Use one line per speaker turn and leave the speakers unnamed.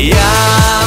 Yeah.